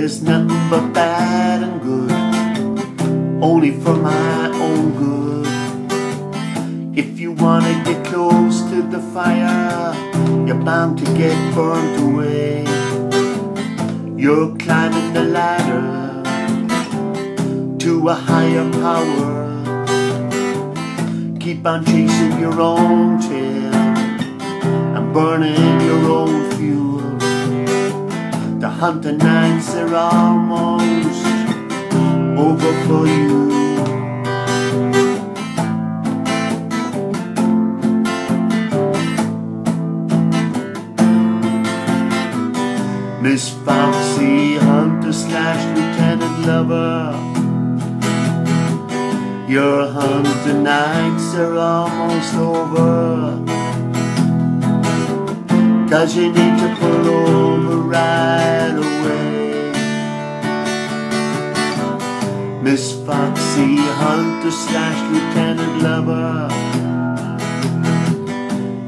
There's nothing but bad and good, only for my own good. If you wanna get close to the fire, you're bound to get burnt away. You're climbing the ladder to a higher power. Keep on chasing your own tail and burning your own fuel. The hunter nights are almost over for you. Miss Foxy, hunter slash lieutenant lover. Your hunter nights are almost over. Cause you need to pull over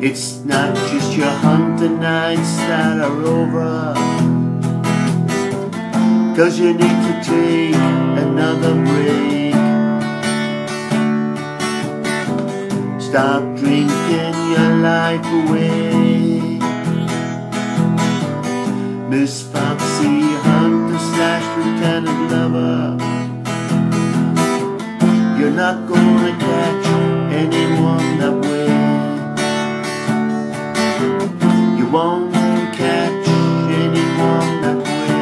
It's not just your hunting nights that are over. Cause you need to take another break. Stop drinking your life away. Miss Foxy, hunter slash lieutenant lover. You're not gonna won't catch anyone that way.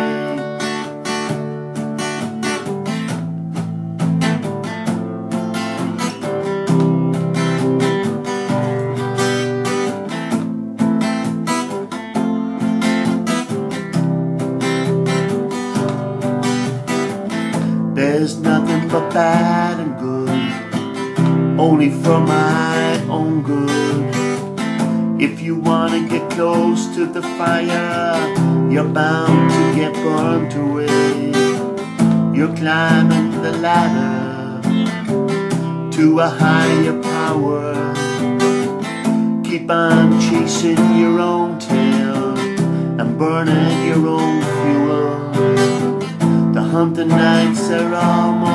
There's nothing but bad and good, only for my own good. If you wanna get close to the fire, you're bound to get burnt away. You're climbing the ladder to a higher power. Keep on chasing your own tail and burning your own fuel. The hunting nights are almost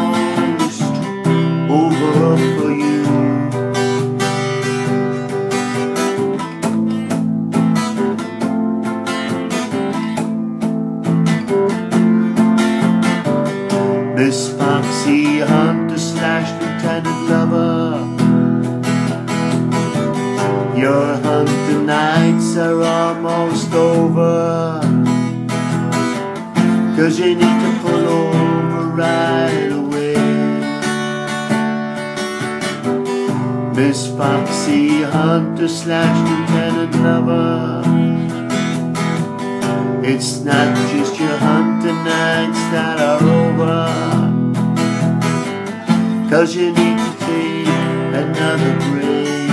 Miss Foxy, hunter slash lieutenant lover. Your hunting nights are almost over. Cause you need to pull over right away. Miss Foxy, hunter slash lieutenant lover. It's not just your hunting nights that are Cause you need to take another break.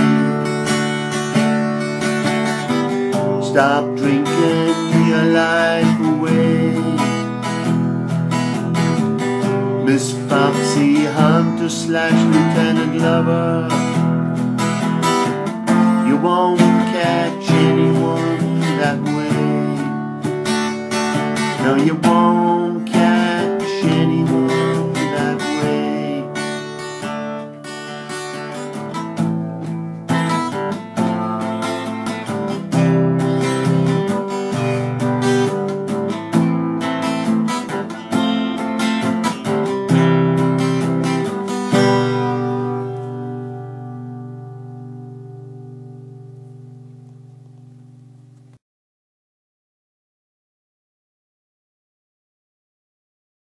Stop drinking your life away. Miss Foxy, hunter slash lieutenant lover. You won't catch anyone that way. No, you won't.